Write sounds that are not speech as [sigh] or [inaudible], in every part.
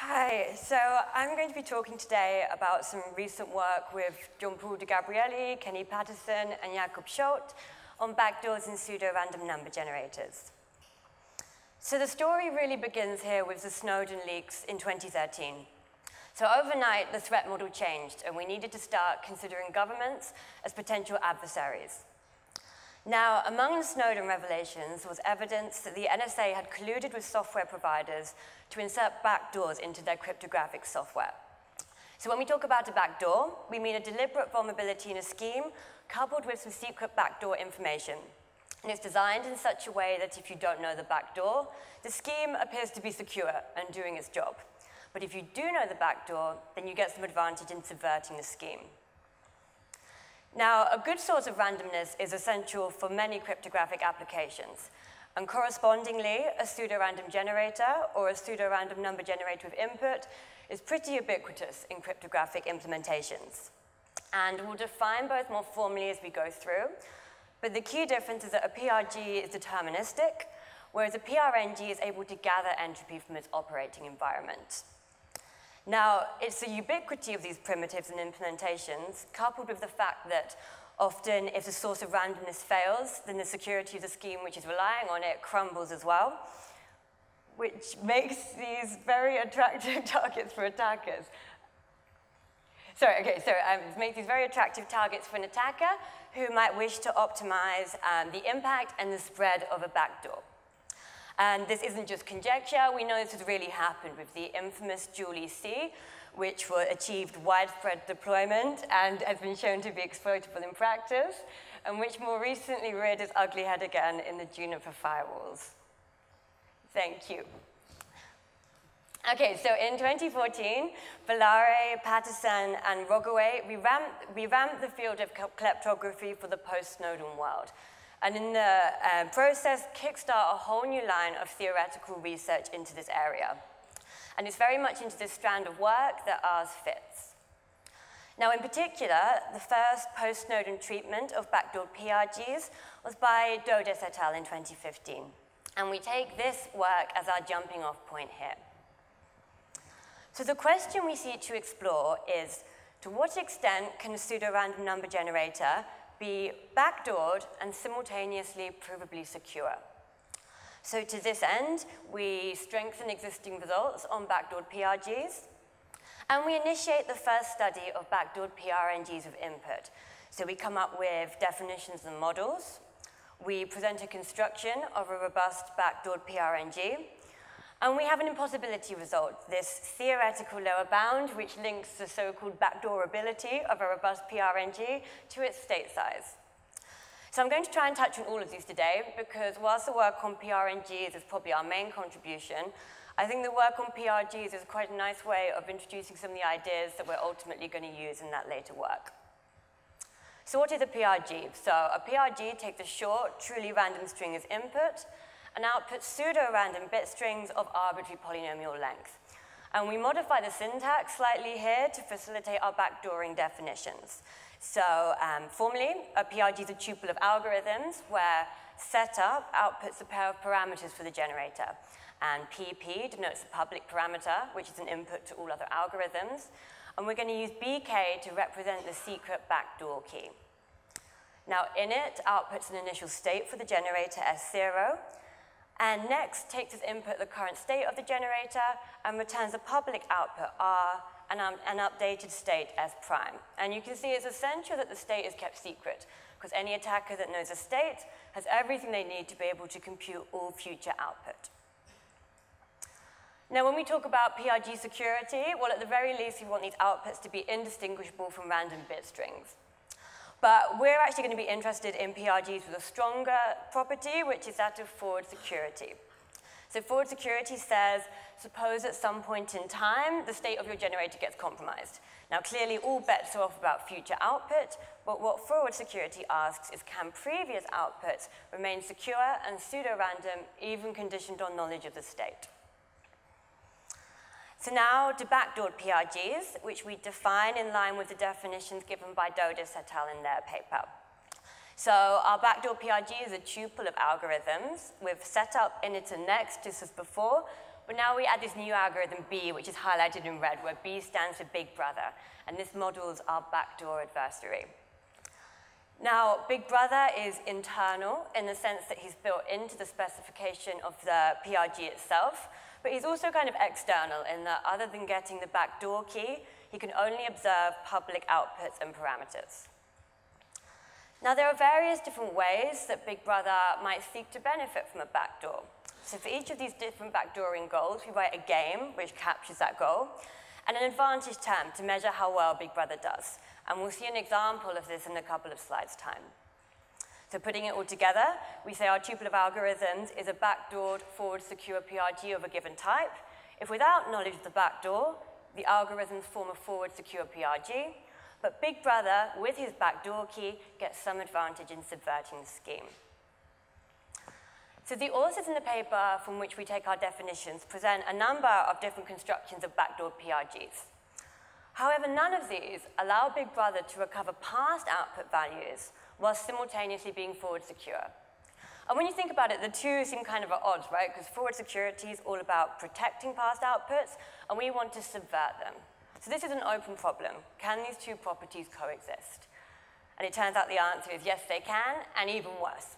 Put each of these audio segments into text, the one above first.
Hi, so I'm going to be talking today about some recent work with John-Paul Degabriele, Kenny Paterson, and Jacob Schuldt on backdoors in pseudo-random number generators. So the story really begins here with the Snowden leaks in 2013. So overnight, the threat model changed, and we needed to start considering governments as potential adversaries. Now, among the Snowden revelations was evidence that the NSA had colluded with software providers to insert backdoors into their cryptographic software. So when we talk about a backdoor, we mean a deliberate vulnerability in a scheme coupled with some secret backdoor information. And it's designed in such a way that if you don't know the backdoor, the scheme appears to be secure and doing its job. But if you do know the backdoor, then you get some advantage in subverting the scheme. Now, a good source of randomness is essential for many cryptographic applications. And correspondingly, a pseudo-random generator or a pseudo-random number generator with input is pretty ubiquitous in cryptographic implementations. And we'll define both more formally as we go through. But the key difference is that a PRG is deterministic, whereas a PRNG is able to gather entropy from its operating environment. Now, it's the ubiquity of these primitives and implementations, coupled with the fact that often if the source of randomness fails, then the security of the scheme which is relying on it crumbles as well, which makes these very attractive [laughs] targets for attackers. Sorry, okay, so um, it makes these very attractive targets for an attacker who might wish to optimize um, the impact and the spread of a backdoor. And this isn't just conjecture, we know this has really happened with the infamous Dual EC, which achieved widespread deployment and has been shown to be exploitable in practice, and which more recently reared its ugly head again in the Juniper firewalls. Thank you. Okay, so in 2014, Bellare, Paterson, and Rogaway revamped, revamped the field of kleptography for the post-Snowden world and in the uh, process kickstart a whole new line of theoretical research into this area. And it's very much into this strand of work that ours fits. Now, in particular, the first post-Snowden treatment of backdoor PRGs was by Dodis et al. in 2015. And we take this work as our jumping off point here. So the question we seek to explore is, to what extent can a pseudo-random number generator be backdoored and simultaneously provably secure. So to this end, we strengthen existing results on backdoored PRGs, and we initiate the first study of backdoored PRNGs with input. So we come up with definitions and models. We present a construction of a robust backdoored PRNG, and we have an impossibility result, this theoretical lower bound, which links the so-called backdoorability of a robust PRNG to its state size. So I'm going to try and touch on all of these today, because whilst the work on PRNGs is probably our main contribution, I think the work on PRGs is quite a nice way of introducing some of the ideas that we're ultimately going to use in that later work. So what is a PRG? So a PRG takes a short, truly random string as input, and outputs pseudo-random bit strings of arbitrary polynomial length. And we modify the syntax slightly here to facilitate our backdooring definitions. So um, formally, a PRG is a tuple of algorithms where setup outputs a pair of parameters for the generator. And PP denotes the public parameter, which is an input to all other algorithms. And we're going to use BK to represent the secret backdoor key. Now, init outputs an initial state for the generator S0, and next takes as input the current state of the generator and returns a public output R and um, an updated state S prime. And you can see it's essential that the state is kept secret because any attacker that knows a state has everything they need to be able to compute all future output. Now, when we talk about PRG security, well, at the very least, we want these outputs to be indistinguishable from random bit strings. But we're actually going to be interested in PRGs with a stronger property, which is that of forward security. So forward security says, suppose at some point in time, the state of your generator gets compromised. Now, clearly, all bets are off about future output, but what forward security asks is, can previous outputs remain secure and pseudo-random, even conditioned on knowledge of the state? So now to backdoored PRGs, which we define in line with the definitions given by Dodis et al. in their paper. So our backdoor PRG is a tuple of algorithms with setup, init, and next, just as before, But now we add this new algorithm B, which is highlighted in red, where B stands for Big Brother, and this models our backdoor adversary. Now, Big Brother is internal in the sense that he's built into the specification of the PRG itself, but he's also kind of external in that other than getting the backdoor key, he can only observe public outputs and parameters. Now, there are various different ways that Big Brother might seek to benefit from a backdoor. So for each of these different backdooring goals, we write a game which captures that goal, and an advantage term to measure how well Big Brother does. And we'll see an example of this in a couple of slides' time. So putting it all together, we say our tuple of algorithms is a backdoored forward secure PRG of a given type. If without knowledge of the backdoor, the algorithms form a forward secure PRG, but Big Brother, with his backdoor key, gets some advantage in subverting the scheme. So the authors in the paper from which we take our definitions present a number of different constructions of backdoor PRGs. However, none of these allow Big Brother to recover past output values while simultaneously being forward secure. And when you think about it, the two seem kind of at odds, right? Because forward security is all about protecting past outputs, and we want to subvert them. So this is an open problem. Can these two properties coexist? And it turns out the answer is yes, they can, and even worse.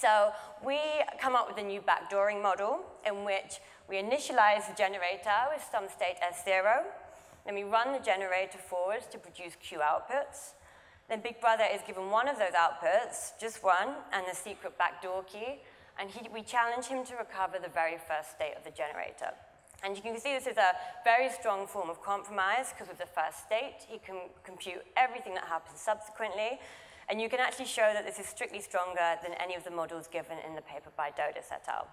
So we come up with a new backdooring model in which we initialize the generator with some state S0, then we run the generator forwards to produce Q outputs. Then Big Brother is given one of those outputs, just one, and the secret backdoor key, and he, we challenge him to recover the very first state of the generator. And you can see this is a very strong form of compromise because with the first state, he can compute everything that happens subsequently, and you can actually show that this is strictly stronger than any of the models given in the paper by Dodis et al.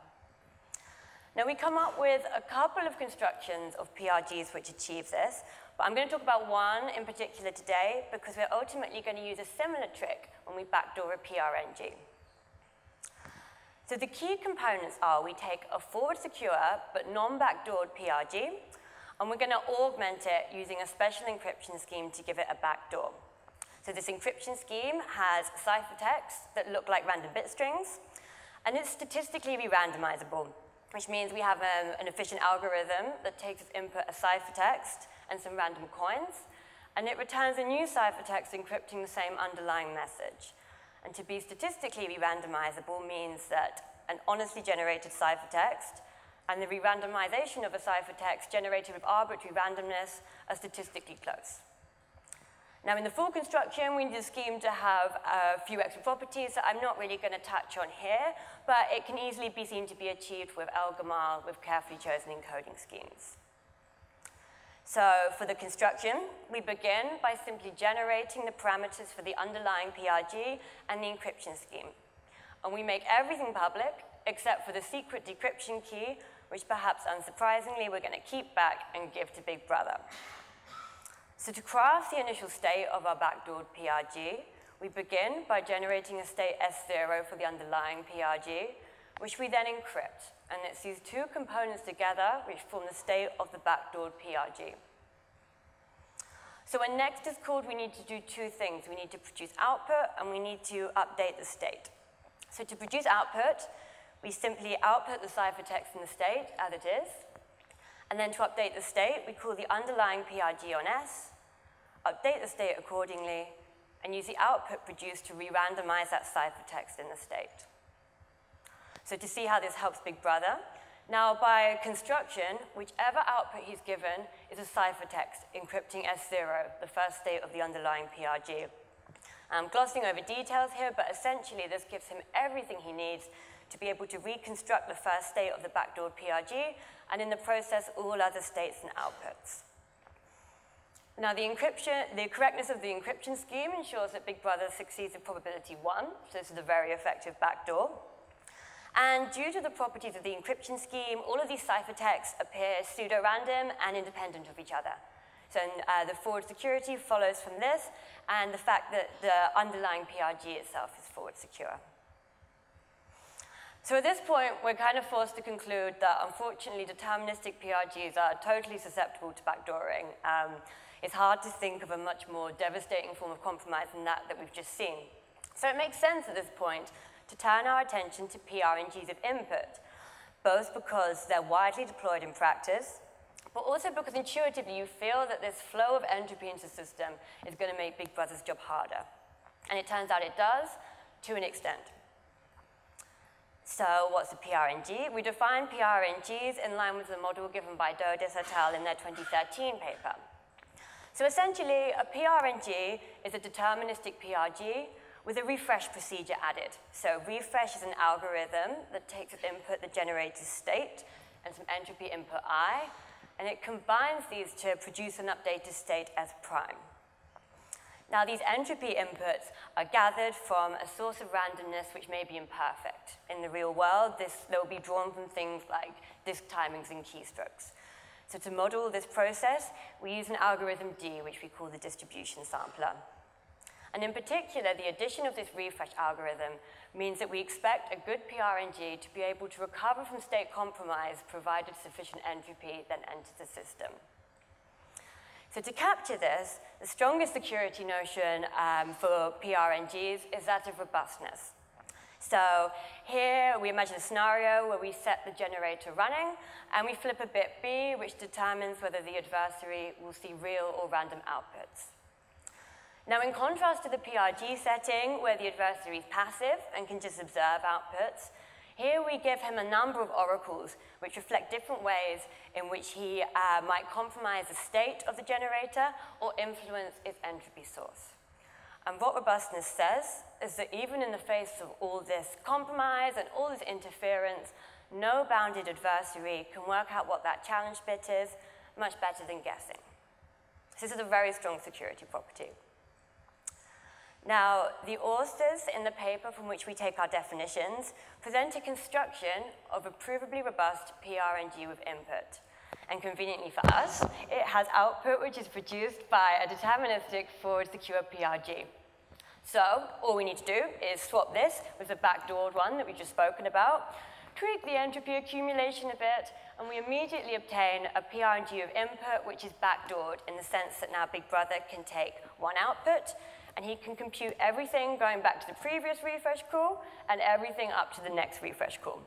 Now we come up with a couple of constructions of PRGs which achieve this, but I'm going to talk about one in particular today because we're ultimately going to use a similar trick when we backdoor a PRNG. So the key components are we take a forward secure but non-backdoored PRG, and we're going to augment it using a special encryption scheme to give it a backdoor. So this encryption scheme has ciphertexts that look like random bit strings, and it's statistically re-randomizable which means we have um, an efficient algorithm that takes as input a ciphertext and some random coins, and it returns a new ciphertext encrypting the same underlying message. And to be statistically re-randomizable means that an honestly generated ciphertext and the re-randomization of a ciphertext generated with arbitrary randomness are statistically close. Now in the full construction, we need the scheme to have a few extra properties that I'm not really going to touch on here, but it can easily be seen to be achieved with ElGamal with carefully chosen encoding schemes. So for the construction, we begin by simply generating the parameters for the underlying PRG and the encryption scheme. And we make everything public except for the secret decryption key, which perhaps unsurprisingly we're going to keep back and give to Big Brother. So to craft the initial state of our backdoored PRG, we begin by generating a state S0 for the underlying PRG, which we then encrypt. And it's these two components together which form the state of the backdoored PRG. So when next is called, we need to do two things. We need to produce output, and we need to update the state. So to produce output, we simply output the ciphertext in the state as it is, and then to update the state, we call the underlying PRG on S, update the state accordingly, and use the output produced to re-randomize that ciphertext in the state. So to see how this helps Big Brother, now by construction, whichever output he's given is a ciphertext encrypting S0, the first state of the underlying PRG. I'm glossing over details here, but essentially this gives him everything he needs to be able to reconstruct the first state of the backdoor PRG, and in the process, all other states and outputs. Now, the, encryption, the correctness of the encryption scheme ensures that Big Brother succeeds with probability 1, so this is a very effective backdoor. And due to the properties of the encryption scheme, all of these ciphertexts appear pseudo-random and independent of each other. So uh, the forward security follows from this, and the fact that the underlying PRG itself is forward secure. So at this point, we're kind of forced to conclude that unfortunately deterministic PRGs are totally susceptible to backdooring. Um, it's hard to think of a much more devastating form of compromise than that that we've just seen. So it makes sense at this point to turn our attention to PRNGs of input. both because they're widely deployed in practice, but also because intuitively you feel that this flow of entropy into the system is going to make Big Brother's job harder. And it turns out it does, to an extent. So what's a PRNG? We define PRNGs in line with the model given by Dodis et al. in their 2013 paper. So essentially, a PRNG is a deterministic PRG with a refresh procedure added. So refresh is an algorithm that takes as input the generator's state and some entropy input i, and it combines these to produce an updated state as prime. Now, these entropy inputs are gathered from a source of randomness which may be imperfect. In the real world, this, they'll be drawn from things like disk timings and keystrokes. So to model this process, we use an algorithm D, which we call the distribution sampler. And in particular, the addition of this refresh algorithm means that we expect a good PRNG to be able to recover from state compromise provided sufficient entropy then enters the system. So to capture this, the strongest security notion um, for PRNGs is that of robustness. So here we imagine a scenario where we set the generator running and we flip a bit B, which determines whether the adversary will see real or random outputs. Now, in contrast to the PRG setting, where the adversary is passive and can just observe outputs, here we give him a number of oracles which reflect different ways in which he uh, might compromise the state of the generator or influence its entropy source. And what robustness says is that even in the face of all this compromise and all this interference, no bounded adversary can work out what that challenge bit is much better than guessing. So this is a very strong security property. Now, the authors in the paper from which we take our definitions present a construction of a provably robust PRNG with input. And conveniently for us, it has output which is produced by a deterministic forward secure PRG. So all we need to do is swap this with the backdoored one that we've just spoken about, tweak the entropy accumulation a bit, and we immediately obtain a PRG of input which is backdoored in the sense that now Big Brother can take one output and he can compute everything going back to the previous refresh call and everything up to the next refresh call.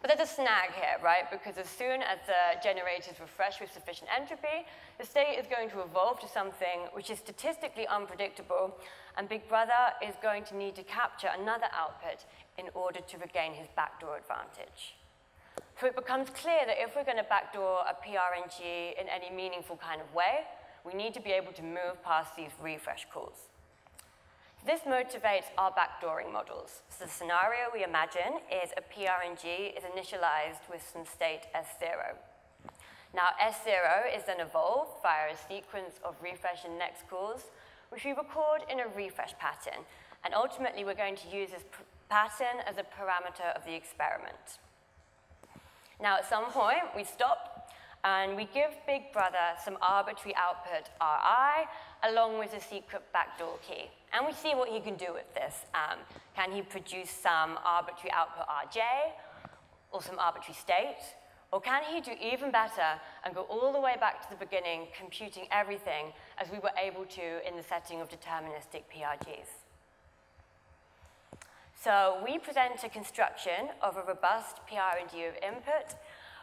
But there's a snag here, right? Because as soon as the generator is refreshed with sufficient entropy, the state is going to evolve to something which is statistically unpredictable, and Big Brother is going to need to capture another output in order to regain his backdoor advantage. So it becomes clear that if we're going to backdoor a PRNG in any meaningful kind of way, we need to be able to move past these refresh calls. This motivates our backdooring models. So the scenario we imagine is a PRNG is initialized with some state S0. Now S0 is then evolved via a sequence of refresh and next calls, which we record in a refresh pattern. And ultimately, we're going to use this pattern as a parameter of the experiment. Now, at some point, we stop and we give Big Brother some arbitrary output Ri along with a secret backdoor key. And we see what he can do with this. Um, can he produce some arbitrary output Rj or some arbitrary state? Or can he do even better and go all the way back to the beginning, computing everything as we were able to in the setting of deterministic PRGs? So we present a construction of a robust PRNG of input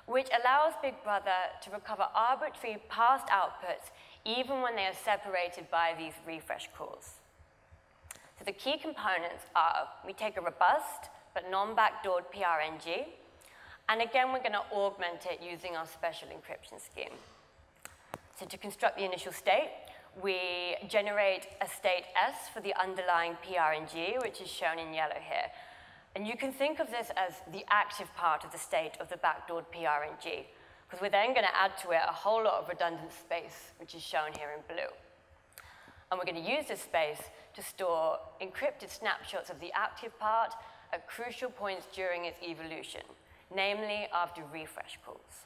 which allows Big Brother to recover arbitrary past outputs even when they are separated by these refresh calls. So the key components are we take a robust but non-backdoored PRNG, and again, we're going to augment it using our special encryption scheme. So to construct the initial state, we generate a state S for the underlying PRNG, which is shown in yellow here. And you can think of this as the active part of the state of the backdoored PRNG, because we're then going to add to it a whole lot of redundant space, which is shown here in blue. And we're going to use this space to store encrypted snapshots of the active part at crucial points during its evolution, namely after refresh calls.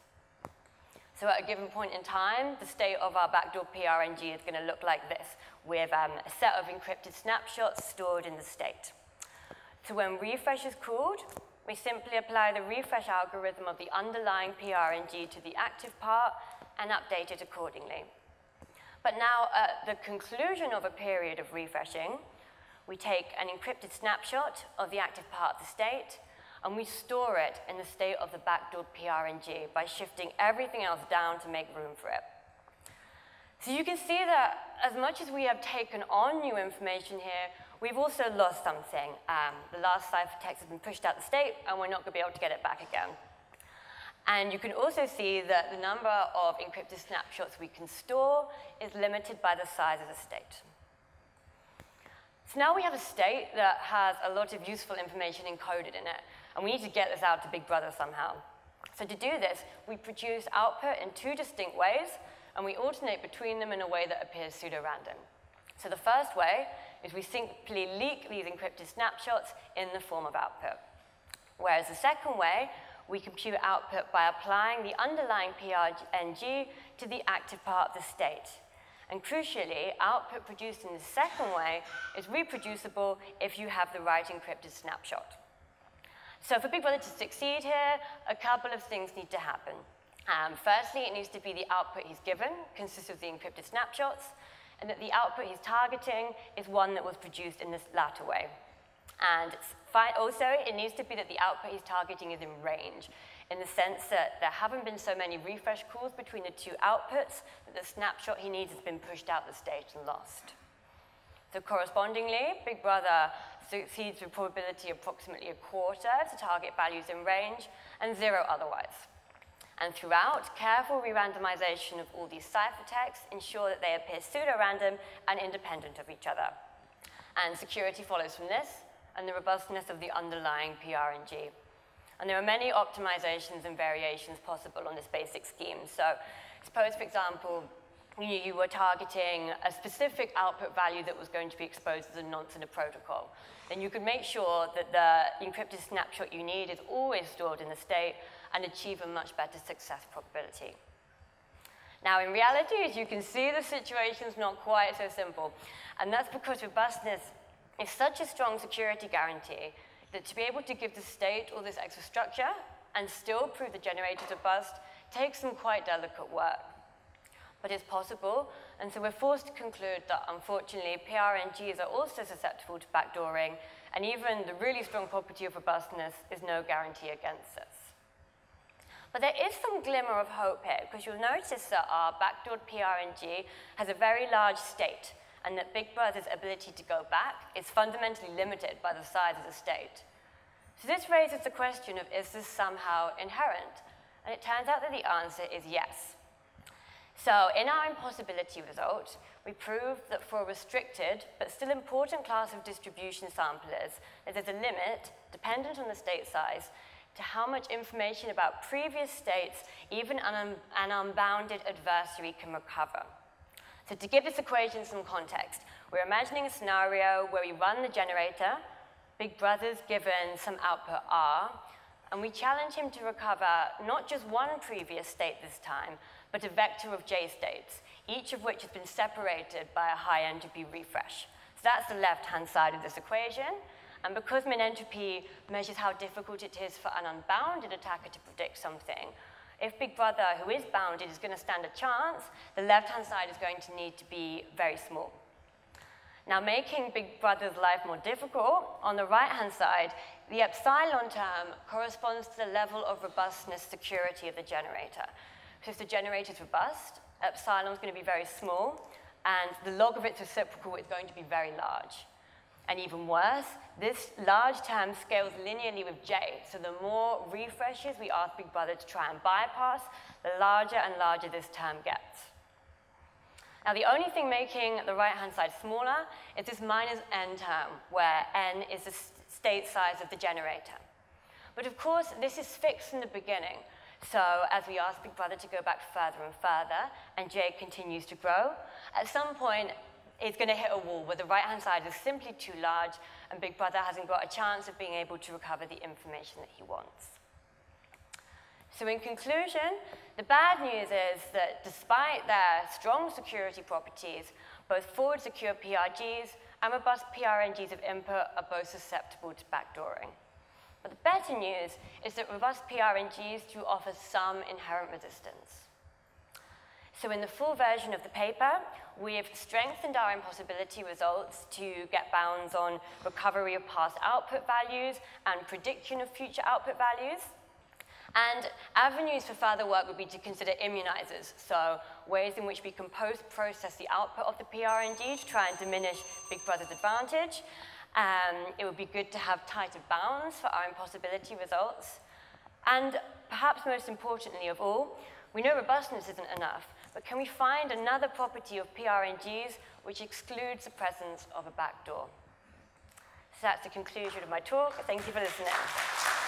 So at a given point in time, the state of our backdoor PRNG is going to look like this, with um, a set of encrypted snapshots stored in the state. So when refresh is called, we simply apply the refresh algorithm of the underlying PRNG to the active part and update it accordingly. But now, at the conclusion of a period of refreshing, we take an encrypted snapshot of the active part of the state, and we store it in the state of the backdoored PRNG by shifting everything else down to make room for it. So you can see that as much as we have taken on new information here, we've also lost something. Um, the last ciphertext has been pushed out the state, and we're not going to be able to get it back again. And you can also see that the number of encrypted snapshots we can store is limited by the size of the state. So now we have a state that has a lot of useful information encoded in it, and we need to get this out to Big Brother somehow. So to do this, we produce output in two distinct ways, and we alternate between them in a way that appears pseudo-random. So the first way is we simply leak these encrypted snapshots in the form of output. Whereas the second way, we compute output by applying the underlying PRNG to the active part of the state. And crucially, output produced in the second way is reproducible if you have the right encrypted snapshot. So for Big Brother to succeed here, a couple of things need to happen. Um, firstly, it needs to be the output he's given, consists of the encrypted snapshots, and that the output he's targeting is one that was produced in this latter way. And also, it needs to be that the output he's targeting is in range, in the sense that there haven't been so many refresh calls between the two outputs that the snapshot he needs has been pushed out the state and lost. So correspondingly, Big Brother succeeds with probability approximately a quarter to target values in range, and zero otherwise. And throughout, careful re-randomization of all these ciphertexts ensure that they appear pseudo-random and independent of each other. And security follows from this, and the robustness of the underlying PRNG. And there are many optimizations and variations possible on this basic scheme. So suppose, for example, you, were targeting a specific output value that was going to be exposed as a nonce in a protocol. Then you could make sure that the encrypted snapshot you need is always stored in the state and achieve a much better success probability. Now, in reality, as you can see, the situation is not quite so simple. And that's because robustness is such a strong security guarantee that to be able to give the state all this extra structure and still prove the generator robust takes some quite delicate work. But it's possible, and so we're forced to conclude that, unfortunately, PRNGs are also susceptible to backdooring, and even the really strong property of robustness is no guarantee against this. But there is some glimmer of hope here, because you'll notice that our backdoored PRNG has a very large state, and that Big Brother's ability to go back is fundamentally limited by the size of the state. So this raises the question of, is this somehow inherent? And it turns out that the answer is yes. So in our impossibility result, we proved that for a restricted but still important class of distribution samplers, that there's a limit, dependent on the state size, to how much information about previous states even an, an unbounded adversary can recover. So to give this equation some context, we're imagining a scenario where we run the generator, Big Brother's given some output R, and we challenge him to recover not just one previous state this time, but a vector of J states, each of which has been separated by a high entropy refresh. So that's the left-hand side of this equation. And because min entropy measures how difficult it is for an unbounded attacker to predict something, if Big Brother, who is bounded, is going to stand a chance, the left-hand side is going to need to be very small. Now, making Big Brother's life more difficult, on the right-hand side, the epsilon term corresponds to the level of robustness security of the generator. So if the generator is robust, epsilon is going to be very small, and the log of its reciprocal is going to be very large. And even worse, this large term scales linearly with j. So the more refreshes we ask Big Brother to try and bypass, the larger and larger this term gets. Now the only thing making the right-hand side smaller is this minus n term, where n is the state size of the generator. But of course, this is fixed from the beginning. So as we ask Big Brother to go back further and further, and j continues to grow, at some point, it's going to hit a wall where the right-hand side is simply too large and Big Brother hasn't got a chance of being able to recover the information that he wants. So in conclusion, the bad news is that despite their strong security properties, both forward secure PRGs and robust PRNGs of input are both susceptible to backdooring. But the better news is that robust PRNGs do offer some inherent resistance. So in the full version of the paper, we have strengthened our impossibility results to get bounds on recovery of past output values and prediction of future output values. And avenues for further work would be to consider immunizers, so ways in which we can post-process the output of the PRNG to try and diminish Big Brother's advantage. Um, it would be good to have tighter bounds for our impossibility results. And perhaps most importantly of all, we know robustness isn't enough, but can we find another property of PRNGs which excludes the presence of a backdoor? So that's the conclusion of my talk. Thank you for listening.